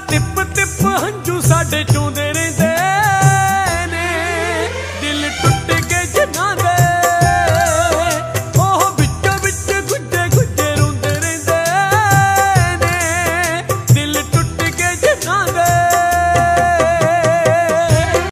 tip tip ਹੰਝੂ ਸਾਡੇ ਚੋਂਦੇ ਰਹਿੰਦੇ